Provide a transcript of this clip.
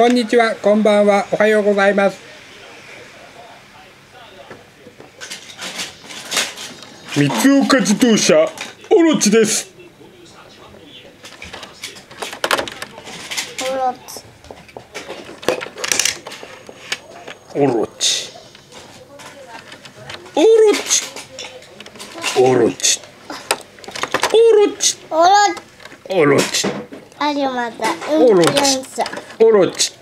こんにちは、こんばんは、おはようございます。三岡自動車オロチです。オロチオロチ。オロチ。オロチ。オロチ。オロオロチ。あれまた。オロチ運転者オロチ。